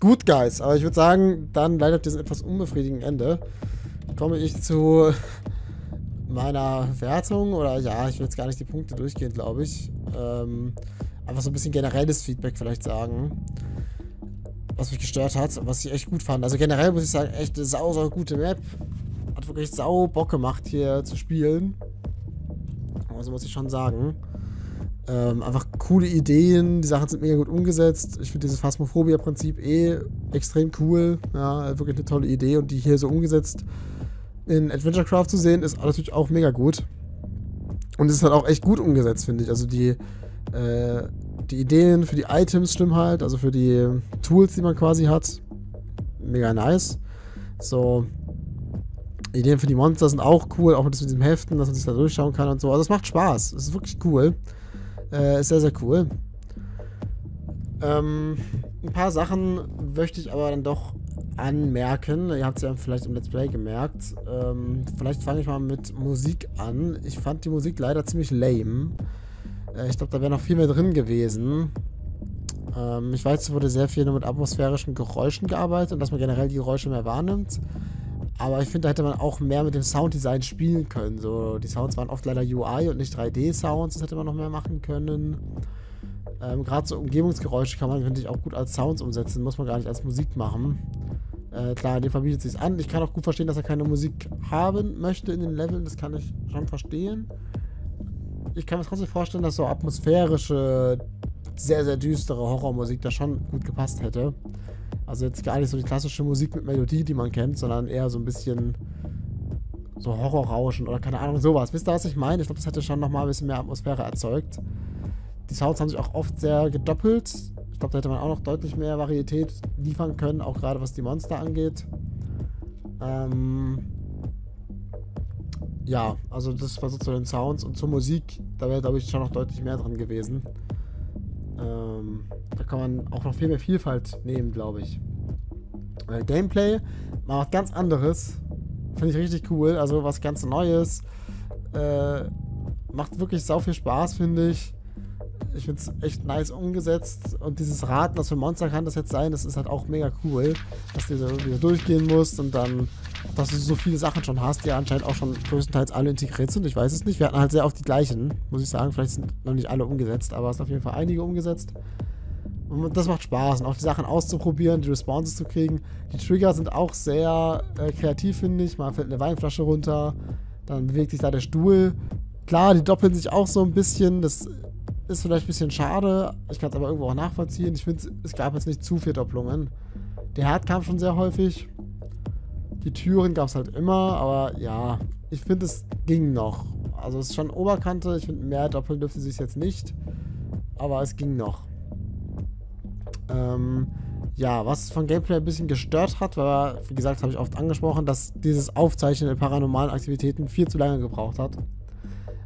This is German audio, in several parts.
Gut, Guys, aber ich würde sagen, dann leider diesem etwas unbefriedigenden Ende komme ich zu meiner Wertung oder ja, ich will jetzt gar nicht die Punkte durchgehen, glaube ich. Ähm, einfach so ein bisschen generelles Feedback vielleicht sagen, was mich gestört hat, was ich echt gut fand. Also generell muss ich sagen, echt eine sau, sau gute Map. Hat wirklich sau Bock gemacht hier zu spielen. Also muss ich schon sagen. Ähm, einfach coole Ideen, die Sachen sind mega gut umgesetzt. Ich finde dieses Phasmophobia-Prinzip eh extrem cool. Ja, wirklich eine tolle Idee und die hier so umgesetzt in Adventurecraft zu sehen, ist natürlich auch mega gut. Und es ist halt auch echt gut umgesetzt, finde ich. Also die, äh, die Ideen für die Items stimmen halt, also für die Tools, die man quasi hat. Mega nice. So, Ideen für die Monster sind auch cool, auch mit diesem Heften, dass man sich da durchschauen kann und so. Also es macht Spaß. Es ist wirklich cool. Äh, ist sehr, sehr cool. Ähm, ein paar Sachen möchte ich aber dann doch anmerken. Ihr habt es ja vielleicht im Let's Play gemerkt. Ähm, vielleicht fange ich mal mit Musik an. Ich fand die Musik leider ziemlich lame. Äh, ich glaube, da wäre noch viel mehr drin gewesen. Ähm, ich weiß, es wurde sehr viel nur mit atmosphärischen Geräuschen gearbeitet und dass man generell die Geräusche mehr wahrnimmt. Aber ich finde, da hätte man auch mehr mit dem Sounddesign spielen können. So, die Sounds waren oft leider UI und nicht 3D-Sounds. Das hätte man noch mehr machen können. Ähm, Gerade so Umgebungsgeräusche kann man, finde ich, auch gut als Sounds umsetzen. Muss man gar nicht als Musik machen. Äh, klar, in dem Fall bietet es sich an. Ich kann auch gut verstehen, dass er keine Musik haben möchte in den Leveln. Das kann ich schon verstehen. Ich kann mir trotzdem vorstellen, dass so atmosphärische, sehr, sehr düstere Horrormusik da schon gut gepasst hätte. Also jetzt gar nicht so die klassische Musik mit Melodie, die man kennt, sondern eher so ein bisschen so Horrorrauschen oder keine Ahnung, sowas. Wisst ihr, was ich meine? Ich glaube, das hätte schon nochmal ein bisschen mehr Atmosphäre erzeugt. Die Sounds haben sich auch oft sehr gedoppelt. Ich glaube, da hätte man auch noch deutlich mehr Varietät liefern können, auch gerade was die Monster angeht. Ähm ja, also das war so zu den Sounds und zur Musik, da wäre, glaube ich, schon noch deutlich mehr drin gewesen. Ähm, da kann man auch noch viel mehr Vielfalt nehmen, glaube ich. Äh, Gameplay mal was ganz anderes. Finde ich richtig cool. Also was ganz Neues. Äh, macht wirklich sau viel Spaß, finde ich. Ich finde es echt nice umgesetzt. Und dieses Raten, was für Monster kann das jetzt sein, das ist halt auch mega cool. Dass du so wieder durchgehen musst und dann, dass du so viele Sachen schon hast, die anscheinend auch schon größtenteils alle integriert sind. Ich weiß es nicht. Wir hatten halt sehr oft die gleichen, muss ich sagen. Vielleicht sind noch nicht alle umgesetzt, aber es sind auf jeden Fall einige umgesetzt. Und das macht Spaß. Und auch die Sachen auszuprobieren, die Responses zu kriegen. Die Trigger sind auch sehr äh, kreativ, finde ich. Mal fällt eine Weinflasche runter, dann bewegt sich da der Stuhl. Klar, die doppeln sich auch so ein bisschen. Das ist vielleicht ein bisschen schade. Ich kann es aber irgendwo auch nachvollziehen. Ich finde, es gab jetzt nicht zu viele Doppelungen. Der Herd kam schon sehr häufig. Die Türen gab es halt immer, aber ja, ich finde, es ging noch. Also es ist schon Oberkante. Ich finde, mehr doppeln dürfte sich jetzt nicht. Aber es ging noch. Ähm, ja, was von Gameplay ein bisschen gestört hat, war, wie gesagt, habe ich oft angesprochen, dass dieses Aufzeichnen der paranormalen Aktivitäten viel zu lange gebraucht hat.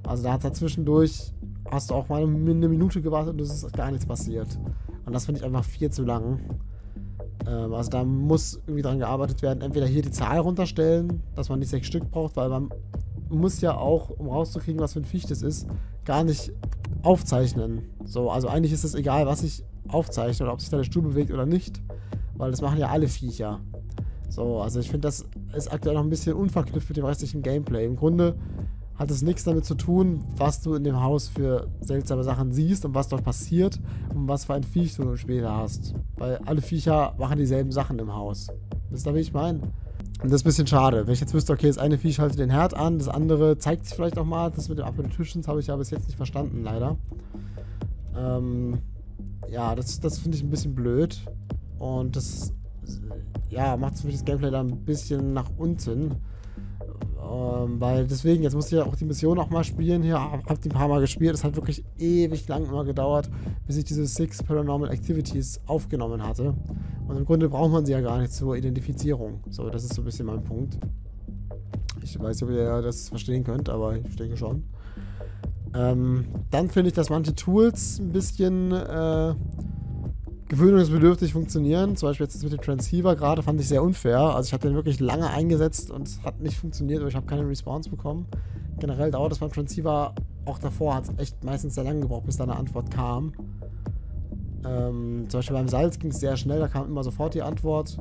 Also da hat er zwischendurch, hast du auch mal eine Minute gewartet und es ist gar nichts passiert. Und das finde ich einfach viel zu lang. Ähm, also da muss irgendwie dran gearbeitet werden. Entweder hier die Zahl runterstellen, dass man nicht sechs Stück braucht, weil man muss ja auch, um rauszukriegen, was für ein Viech das ist, gar nicht aufzeichnen. So, also eigentlich ist es egal, was ich aufzeichne oder ob sich da der Stuhl bewegt oder nicht, weil das machen ja alle Viecher. So, also ich finde, das ist aktuell noch ein bisschen unverknüpft mit dem restlichen Gameplay. Im Grunde hat es nichts damit zu tun, was du in dem Haus für seltsame Sachen siehst und was dort passiert und was für ein Viech du später hast. Weil alle Viecher machen dieselben Sachen im Haus. Wisst ihr, wie ich meine? Und das ist ein bisschen schade. Wenn ich jetzt wüsste, okay, das eine Viech schaltet den Herd an, das andere zeigt sich vielleicht auch mal. Das mit dem Appetitischen habe ich ja bis jetzt nicht verstanden, leider. Ähm, ja, das, das finde ich ein bisschen blöd. Und das ja, macht für mich das Gameplay da ein bisschen nach unten. Ähm, weil deswegen, jetzt musste ich ja auch die Mission auch mal spielen hier. Hab, hab die ein paar Mal gespielt. Es hat wirklich ewig lang immer gedauert, bis ich diese Six Paranormal Activities aufgenommen hatte. Und im Grunde braucht man sie ja gar nicht zur Identifizierung. So, das ist so ein bisschen mein Punkt. Ich weiß nicht, ob ihr das verstehen könnt, aber ich denke schon. Ähm, dann finde ich, dass manche Tools ein bisschen äh, gewöhnungsbedürftig funktionieren. Zum Beispiel jetzt mit dem Transceiver gerade fand ich sehr unfair. Also ich habe den wirklich lange eingesetzt und es hat nicht funktioniert oder ich habe keine Response bekommen. Generell dauert es beim Transceiver auch davor, hat es echt meistens sehr lange gebraucht, bis da eine Antwort kam. Ähm, zum Beispiel beim Salz ging es sehr schnell, da kam immer sofort die Antwort.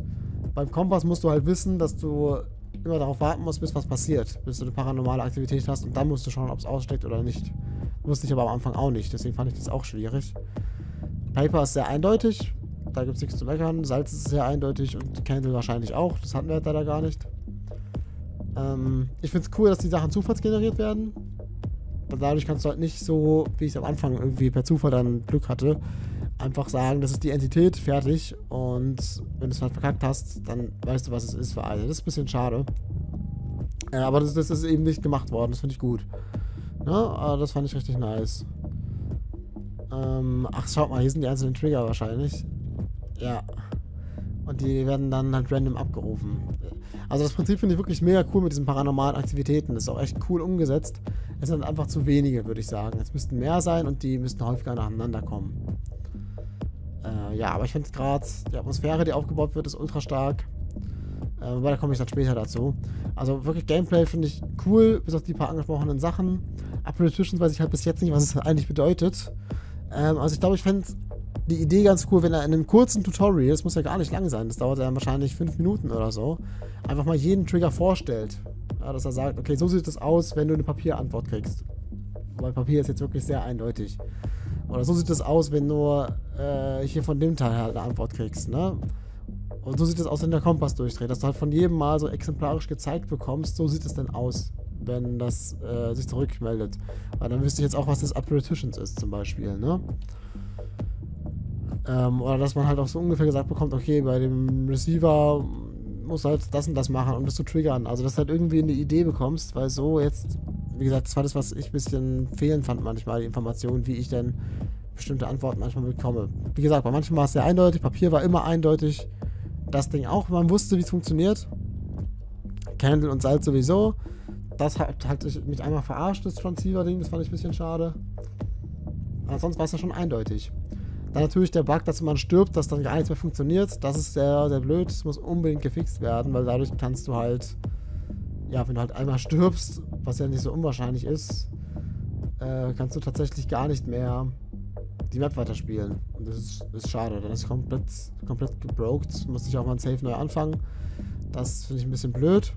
Beim Kompass musst du halt wissen, dass du immer darauf warten musst, bis was passiert, bis du eine paranormale Aktivität hast und dann musst du schauen, ob es aussteckt oder nicht. Wusste ich aber am Anfang auch nicht, deswegen fand ich das auch schwierig. Paper ist sehr eindeutig, da gibt es nichts zu meckern. Salz ist sehr eindeutig und Candle wahrscheinlich auch, das hatten wir halt leider gar nicht. Ähm, ich finde es cool, dass die Sachen zufallsgeneriert werden. Dadurch kannst du halt nicht so, wie ich es am Anfang irgendwie per Zufall dann Glück hatte, einfach sagen, das ist die Entität, fertig. Und wenn du es halt verkackt hast, dann weißt du, was es ist für eine. Das ist ein bisschen schade. Äh, aber das, das, ist eben nicht gemacht worden, das finde ich gut. Ja, das fand ich richtig nice. Ähm, ach, schaut mal, hier sind die einzelnen Trigger wahrscheinlich. Ja. Und die werden dann halt random abgerufen. Also das Prinzip finde ich wirklich mega cool mit diesen paranormalen Aktivitäten. Das ist auch echt cool umgesetzt. Es sind einfach zu wenige, würde ich sagen. Es müssten mehr sein und die müssten häufiger nacheinander kommen. Äh, ja, aber ich finde gerade die Atmosphäre, die aufgebaut wird, ist ultra stark. Äh, wobei, da komme ich dann später dazu. Also wirklich Gameplay finde ich cool, bis auf die paar angesprochenen Sachen. Apparitions weiß ich halt bis jetzt nicht, was es eigentlich bedeutet. Ähm, also ich glaube, ich fände die Idee ganz cool, wenn er in einem kurzen Tutorial, das muss ja gar nicht lang sein, das dauert ja wahrscheinlich fünf Minuten oder so, einfach mal jeden Trigger vorstellt. Ja, dass er sagt, okay, so sieht es aus, wenn du eine Papierantwort kriegst. Weil Papier ist jetzt wirklich sehr eindeutig. Oder so sieht es aus, wenn du äh, hier von dem Teil halt eine Antwort kriegst, ne? Und so sieht es aus, wenn der Kompass durchdreht. Dass du halt von jedem Mal so exemplarisch gezeigt bekommst, so sieht es denn aus, wenn das äh, sich zurückmeldet. Weil dann wüsste ich jetzt auch, was das Apparitions ist, zum Beispiel, ne? Ähm, oder dass man halt auch so ungefähr gesagt bekommt, okay, bei dem Receiver muss halt das und das machen, um das zu triggern. Also, dass du halt irgendwie eine Idee bekommst, weil so jetzt, wie gesagt, das war das, was ich ein bisschen fehlen fand manchmal, die Information, wie ich denn bestimmte Antworten manchmal bekomme. Wie gesagt, bei manchen war es sehr eindeutig, Papier war immer eindeutig. Das Ding auch, man wusste, wie es funktioniert. Candle und Salz sowieso. Das hat, hat mich einmal verarscht, das Transceiver-Ding, das fand ich ein bisschen schade. Aber sonst war es ja schon eindeutig. Dann natürlich der Bug, dass man stirbt, dass dann gar nichts mehr funktioniert. Das ist sehr, sehr blöd. Das muss unbedingt gefixt werden, weil dadurch kannst du halt, ja, wenn du halt einmal stirbst, was ja nicht so unwahrscheinlich ist, äh, kannst du tatsächlich gar nicht mehr die Map weiterspielen. Und das ist, ist schade. Dann ist komplett, komplett gebroked. Musste ich auch mal ein Safe neu anfangen. Das finde ich ein bisschen blöd.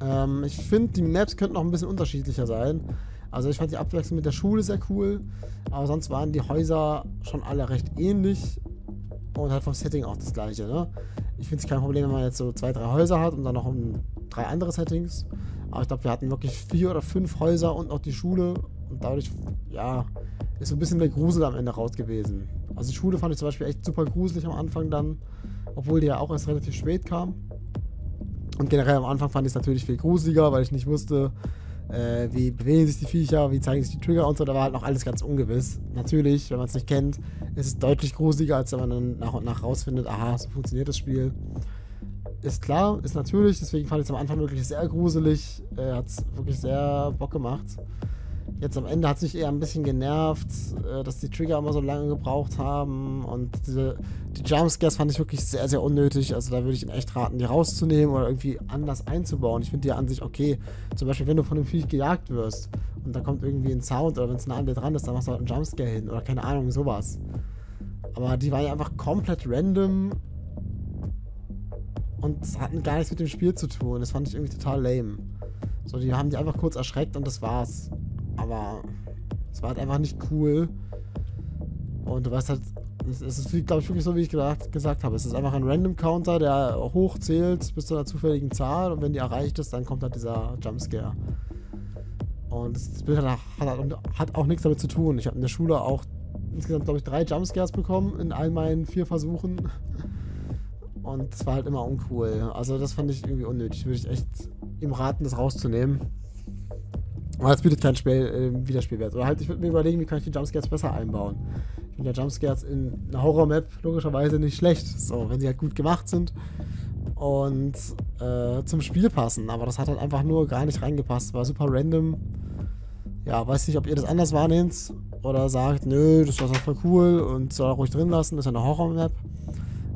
Ähm, ich finde, die Maps könnten noch ein bisschen unterschiedlicher sein. Also ich fand die Abwechslung mit der Schule sehr cool, aber sonst waren die Häuser schon alle recht ähnlich und halt vom Setting auch das gleiche. Ne? Ich finde es kein Problem, wenn man jetzt so zwei, drei Häuser hat und dann noch um, drei andere Settings. Aber ich glaube, wir hatten wirklich vier oder fünf Häuser und auch die Schule und dadurch, ja, ist so ein bisschen der Grusel am Ende raus gewesen. Also die Schule fand ich zum Beispiel echt super gruselig am Anfang dann, obwohl die ja auch erst relativ spät kam. Und generell am Anfang fand ich es natürlich viel gruseliger, weil ich nicht wusste, äh, wie bewegen sich die Viecher, wie zeigen sich die Trigger und so. Da war halt noch alles ganz ungewiss. Natürlich, wenn man es nicht kennt, ist es deutlich gruseliger, als wenn man dann nach und nach rausfindet, aha, so funktioniert das Spiel. Ist klar, ist natürlich, deswegen fand ich es am Anfang wirklich sehr gruselig. Äh, Hat es wirklich sehr Bock gemacht. Jetzt am Ende hat es mich eher ein bisschen genervt, äh, dass die Trigger immer so lange gebraucht haben. Und diese, die Jumpscares fand ich wirklich sehr, sehr unnötig. Also da würde ich in echt raten, die rauszunehmen oder irgendwie anders einzubauen. Ich finde die an sich okay. Zum Beispiel, wenn du von einem Viech gejagt wirst und da kommt irgendwie ein Sound oder wenn es nah an dir dran ist, dann machst du halt einen Jumpscare hin oder keine Ahnung, sowas. Aber die war ja einfach komplett random und hatten gar nichts mit dem Spiel zu tun. Das fand ich irgendwie total lame. So, die haben die einfach kurz erschreckt und das war's. Aber es war halt einfach nicht cool. Und du weißt halt, es ist, glaube ich, wirklich so, wie ich gesagt, gesagt habe. Es ist einfach ein Random-Counter, der hochzählt bis zu einer zufälligen Zahl und wenn die erreicht ist, dann kommt halt dieser Jumpscare. Und das Bild hat, hat, hat auch nichts damit zu tun. Ich habe in der Schule auch insgesamt, glaube ich, drei Jumpscares bekommen in all meinen vier Versuchen. Und es war halt immer uncool. Also das fand ich irgendwie unnötig. Würde ich echt ihm raten, das rauszunehmen. Aber das bietet keinen Spiel, äh, Wiederspielwert. Oder halt, ich würde mir überlegen, wie kann ich die Jumpscares besser einbauen. Ich finde ja Jumpscares in einer Horror-Map logischerweise nicht schlecht. So, wenn sie halt gut gemacht sind und äh, zum Spiel passen. Aber das hat halt einfach nur gar nicht reingepasst. War super random. Ja, weiß nicht, ob ihr das anders wahrnehmt oder sagt, nö, das war voll cool und soll auch ruhig drin lassen, das ist ja eine Horror-Map.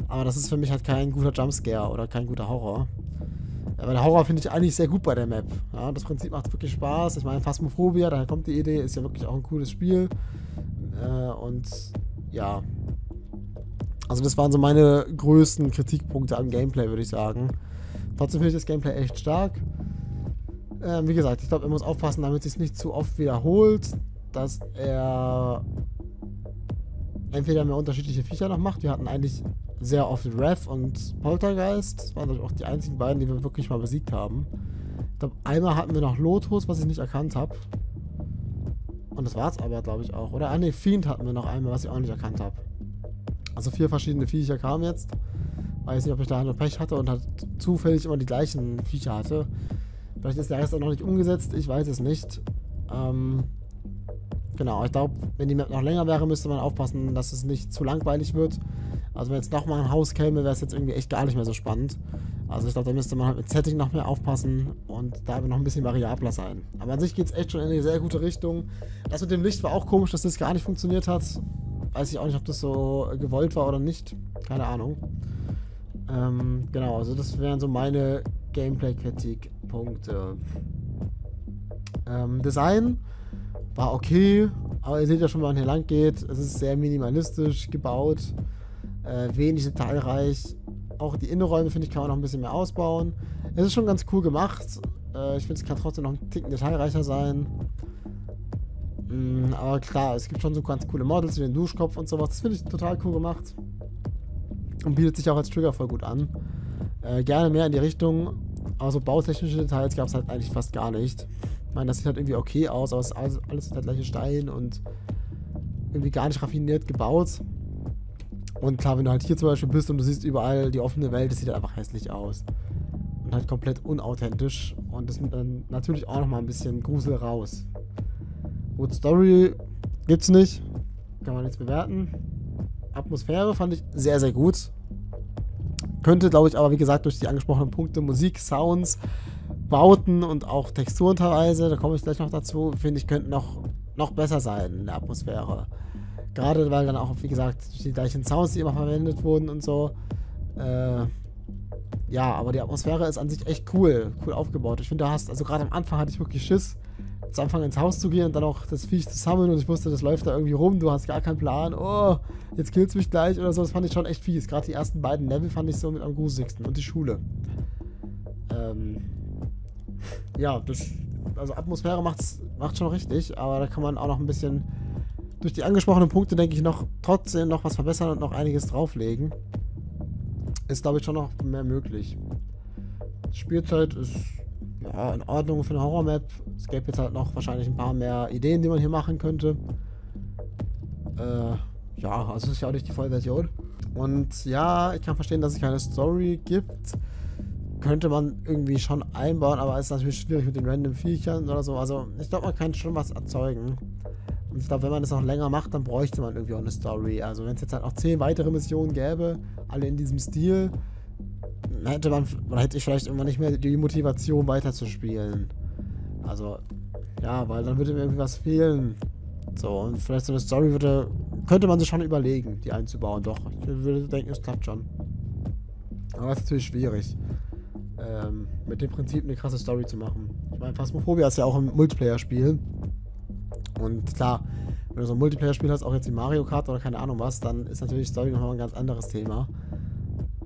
Aber das ist für mich halt kein guter Jumpscare oder kein guter Horror. Aber der Horror finde ich eigentlich sehr gut bei der Map. Ja, das Prinzip macht wirklich Spaß. Ich meine, Phasmophobia, daher kommt die Idee, ist ja wirklich auch ein cooles Spiel. Äh, und ja. Also das waren so meine größten Kritikpunkte am Gameplay, würde ich sagen. Trotzdem finde ich das Gameplay echt stark. Ähm, wie gesagt, ich glaube, er muss aufpassen, damit es sich nicht zu oft wiederholt, dass er entweder mehr unterschiedliche Viecher noch macht. Wir hatten eigentlich sehr oft Rev und Poltergeist. Das waren auch die einzigen beiden, die wir wirklich mal besiegt haben. Ich glaube, einmal hatten wir noch Lotus, was ich nicht erkannt habe. Und das war es aber, glaube ich, auch. Oder, ah ne, Fiend hatten wir noch einmal, was ich auch nicht erkannt habe. Also vier verschiedene Viecher kamen jetzt. Weiß nicht, ob ich da nur Pech hatte und halt zufällig immer die gleichen Viecher hatte. Vielleicht ist der Rest auch noch nicht umgesetzt, ich weiß es nicht. Ähm, genau, ich glaube, wenn die Map noch länger wäre, müsste man aufpassen, dass es nicht zu langweilig wird. Also wenn jetzt nochmal ein Haus käme, wäre es jetzt irgendwie echt gar nicht mehr so spannend. Also ich glaube, da müsste man halt mit Setting noch mehr aufpassen und da noch ein bisschen variabler sein. Aber an sich geht es echt schon in eine sehr gute Richtung. Das mit dem Licht war auch komisch, dass das gar nicht funktioniert hat. Weiß ich auch nicht, ob das so gewollt war oder nicht. Keine Ahnung. Ähm, genau, also das wären so meine Gameplay-Kritikpunkte. Ähm, Design war okay, aber ihr seht ja schon, wann hier lang geht. Es ist sehr minimalistisch gebaut, äh, wenig detailreich. Auch die Innenräume, finde ich, kann man noch ein bisschen mehr ausbauen. Es ist schon ganz cool gemacht. Äh, ich finde, es kann trotzdem noch ein Ticken detailreicher sein. Mm, aber klar, es gibt schon so ganz coole Models wie den Duschkopf und sowas. Das finde ich total cool gemacht. Und bietet sich auch als Trigger voll gut an. Äh, gerne mehr in die Richtung. Aber so bautechnische Details gab es halt eigentlich fast gar nicht. Ich meine, das sieht halt irgendwie okay aus, aber es ist alles, alles der gleiche Stein und irgendwie gar nicht raffiniert gebaut. Und klar, wenn du halt hier zum Beispiel bist und du siehst überall die offene Welt, das sieht halt einfach hässlich aus. Und halt komplett unauthentisch. Und das nimmt dann natürlich auch nochmal ein bisschen Grusel raus. Gut, Story gibt's nicht. Kann man nichts bewerten. Atmosphäre fand ich sehr, sehr gut. Könnte, glaube ich, aber wie gesagt, durch die angesprochenen Punkte Musik, Sounds, Bauten und auch Texturen teilweise, da komme ich gleich noch dazu, finde ich, könnten noch, noch besser sein in der Atmosphäre. Gerade weil dann auch, wie gesagt, die gleichen Sounds, die immer verwendet wurden und so. Äh, ja, aber die Atmosphäre ist an sich echt cool, cool aufgebaut. Ich finde, du hast, also gerade am Anfang hatte ich wirklich Schiss, zu Anfang ins Haus zu gehen und dann auch das Viech zu sammeln und ich wusste, das läuft da irgendwie rum, du hast gar keinen Plan, oh, jetzt killst du mich gleich oder so, das fand ich schon echt fies. Gerade die ersten beiden Level fand ich so mit am gruseligsten und die Schule. Ähm, ja, das, also Atmosphäre macht's, macht schon richtig, aber da kann man auch noch ein bisschen durch die angesprochenen Punkte, denke ich, noch trotzdem noch was verbessern und noch einiges drauflegen. Ist, glaube ich, schon noch mehr möglich. Spielzeit ist ja, in Ordnung für eine Horror-Map. Es gäbe jetzt halt noch wahrscheinlich ein paar mehr Ideen, die man hier machen könnte. Äh, ja, also es ist ja auch nicht die Vollversion. Und ja, ich kann verstehen, dass es keine Story gibt. Könnte man irgendwie schon einbauen, aber es ist natürlich schwierig mit den random Viechern oder so. Also ich glaube, man kann schon was erzeugen. Und ich glaube, wenn man das noch länger macht, dann bräuchte man irgendwie auch eine Story. Also wenn es jetzt halt noch zehn weitere Missionen gäbe, alle in diesem Stil, hätte man, oder hätte ich vielleicht irgendwann nicht mehr die Motivation weiterzuspielen. Also, ja, weil dann würde mir irgendwie was fehlen. So, und vielleicht so eine Story würde, könnte man sich schon überlegen, die einzubauen. Doch, ich würde denken, es klappt schon. Aber es ist natürlich schwierig, ähm, mit dem Prinzip eine krasse Story zu machen. Ich meine, Phasmophobia ist ja auch ein Multiplayer-Spiel. Und klar, wenn du so ein Multiplayer-Spiel hast, auch jetzt wie Mario Kart oder keine Ahnung was, dann ist natürlich Story nochmal ein ganz anderes Thema.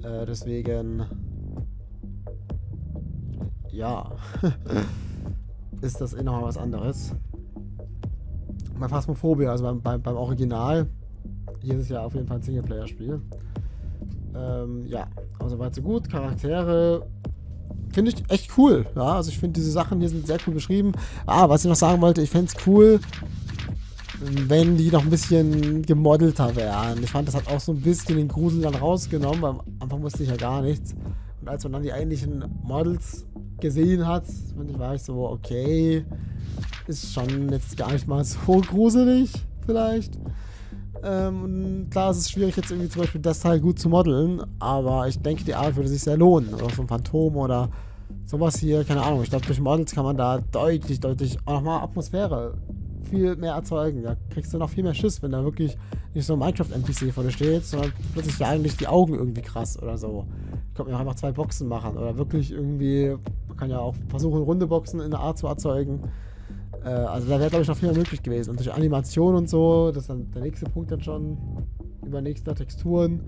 Äh, deswegen. Ja. ist das eh nochmal was anderes. Bei Phasmophobia, also beim, beim, beim Original. Hier ist es ja auf jeden Fall ein Singleplayer-Spiel. Ähm, ja, also weit so gut. Charaktere finde ich echt cool. Ja, also ich finde diese Sachen hier sind sehr cool beschrieben. Ah, was ich noch sagen wollte, ich fände es cool, wenn die noch ein bisschen gemodelter wären. Ich fand, das hat auch so ein bisschen den Grusel dann rausgenommen, weil am Anfang wusste ich ja gar nichts. Und als man dann die eigentlichen Models gesehen hat, war ich so, okay, ist schon jetzt gar nicht mal so gruselig, vielleicht. Ähm, klar, es ist schwierig jetzt irgendwie zum Beispiel das Teil gut zu modeln, aber ich denke, die Art würde sich sehr lohnen. Oder so ein Phantom oder sowas hier, keine Ahnung. Ich glaube, durch Models kann man da deutlich, deutlich auch nochmal Atmosphäre viel mehr erzeugen. Da kriegst du noch viel mehr Schiss, wenn da wirklich nicht so ein Minecraft-NPC vor dir steht, sondern plötzlich ja eigentlich die Augen irgendwie krass oder so. Ich könnte mir auch einfach zwei Boxen machen oder wirklich irgendwie, man kann ja auch versuchen, runde Boxen in der Art zu erzeugen. Äh, also da wäre, glaube ich, noch viel mehr möglich gewesen. Und durch Animation und so, das ist dann der nächste Punkt dann schon, übernächster Texturen,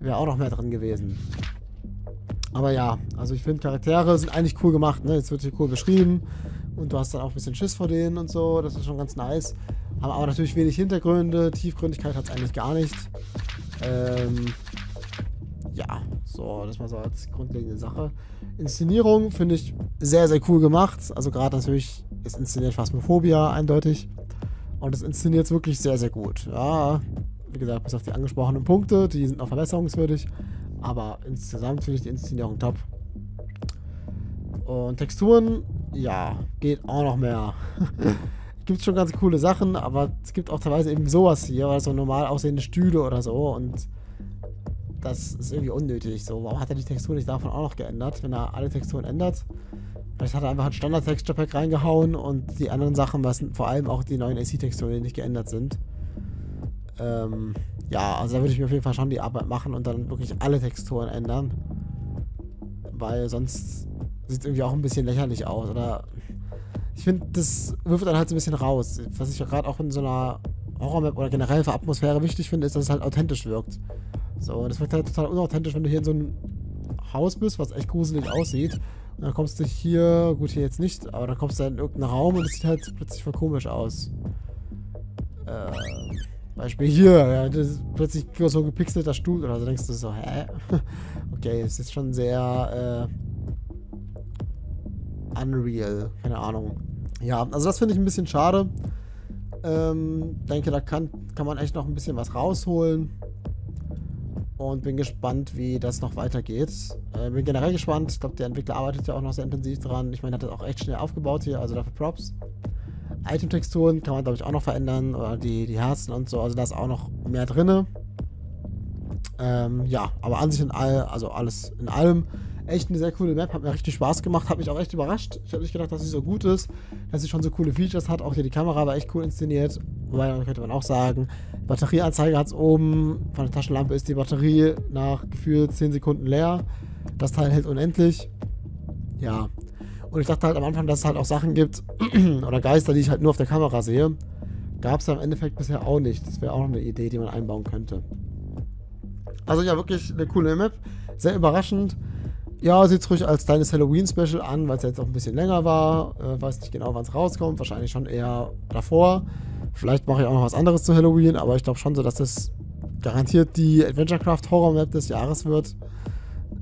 wäre auch noch mehr drin gewesen. Aber ja, also ich finde, Charaktere sind eigentlich cool gemacht, ne? Jetzt wird hier cool beschrieben und du hast dann auch ein bisschen Schiss vor denen und so, das ist schon ganz nice. Haben aber natürlich wenig Hintergründe, Tiefgründigkeit hat es eigentlich gar nicht. Ähm, ja, so, das war so als grundlegende Sache. Inszenierung finde ich sehr, sehr cool gemacht. Also gerade natürlich ist inszeniert Phasmophobia eindeutig. Und es inszeniert wirklich sehr, sehr gut. Ja, wie gesagt, bis auf die angesprochenen Punkte, die sind noch verbesserungswürdig. Aber insgesamt finde ich die Inszenierung top. Und Texturen, ja, geht auch noch mehr. gibt schon ganz coole Sachen, aber es gibt auch teilweise eben sowas hier, oder so normal aussehende Stühle oder so. Und das ist irgendwie unnötig. So, warum hat er die Textur nicht davon auch noch geändert, wenn er alle Texturen ändert? Vielleicht hat er einfach ein Standard-Texture-Pack reingehauen und die anderen Sachen, was vor allem auch die neuen AC-Texturen, die nicht geändert sind. Ähm, ja, also da würde ich mir auf jeden Fall schon die Arbeit machen und dann wirklich alle Texturen ändern. Weil sonst sieht es irgendwie auch ein bisschen lächerlich aus. Oder ich finde, das wirft dann halt so ein bisschen raus. Was ich gerade auch in so einer Horror-Map oder generell für Atmosphäre wichtig finde, ist, dass es halt authentisch wirkt. So, und es wirkt halt total unauthentisch, wenn du hier in so einem Haus bist, was echt gruselig aussieht. Und dann kommst du hier, gut hier jetzt nicht, aber dann kommst du in irgendeinen Raum und es sieht halt plötzlich voll komisch aus. Äh, Beispiel hier, ja, das ist plötzlich so ein gepixelter Stuhl oder so, denkst du so, hä? okay, es ist schon sehr, äh, unreal, keine Ahnung. Ja, also das finde ich ein bisschen schade. Ähm, denke, da kann, kann man echt noch ein bisschen was rausholen und bin gespannt, wie das noch weitergeht. Äh, bin generell gespannt. Ich glaube, der Entwickler arbeitet ja auch noch sehr intensiv dran. Ich meine, er hat das auch echt schnell aufgebaut hier, also dafür Props. Item-Texturen kann man, glaube ich, auch noch verändern. Oder die, die Herzen und so. Also da ist auch noch mehr drin. Ähm, ja, aber an sich in all, also alles in allem echt eine sehr coole Map. Hat mir richtig Spaß gemacht. Hat mich auch echt überrascht. Ich habe nicht gedacht, dass sie so gut ist. Dass sie schon so coole Features hat. Auch hier die Kamera war echt cool inszeniert. Wobei, könnte man auch sagen, Batterieanzeige hat es oben. Von der Taschenlampe ist die Batterie nach gefühlt 10 Sekunden leer. Das Teil hält unendlich. Ja. Und ich dachte halt am Anfang, dass es halt auch Sachen gibt oder Geister, die ich halt nur auf der Kamera sehe. Gab es ja im Endeffekt bisher auch nicht. Das wäre auch noch eine Idee, die man einbauen könnte. Also ja, wirklich eine coole Map. Sehr überraschend. Ja, sieht es ruhig als kleines Halloween-Special an, weil es jetzt auch ein bisschen länger war. Äh, weiß nicht genau, wann es rauskommt. Wahrscheinlich schon eher davor. Vielleicht mache ich auch noch was anderes zu Halloween, aber ich glaube schon so, dass das garantiert die Adventurecraft Horror Map des Jahres wird.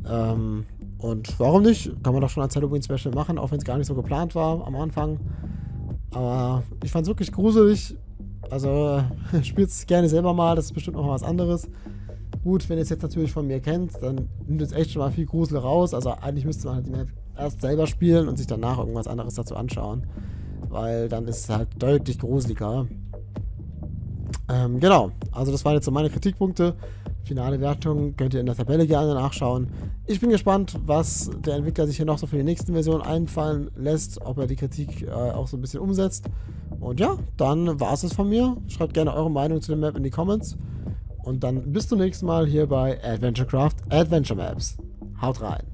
Ähm, und warum nicht? Kann man doch schon als Halloween-Special machen, auch wenn es gar nicht so geplant war am Anfang. Aber ich fand es wirklich gruselig. Also spielt es gerne selber mal, das ist bestimmt noch was anderes. Gut, wenn ihr es jetzt natürlich von mir kennt, dann nimmt es echt schon mal viel Grusel raus. Also eigentlich müsste man halt die Map erst selber spielen und sich danach irgendwas anderes dazu anschauen. Weil dann ist es halt deutlich gruseliger. Ähm, genau, also das waren jetzt so meine Kritikpunkte. Finale Wertung könnt ihr in der Tabelle gerne nachschauen. Ich bin gespannt, was der Entwickler sich hier noch so für die nächsten Versionen einfallen lässt, ob er die Kritik äh, auch so ein bisschen umsetzt. Und ja, dann war es es von mir. Schreibt gerne eure Meinung zu der Map in die Comments. Und dann bis zum nächsten Mal hier bei AdventureCraft Adventure Maps. Haut rein!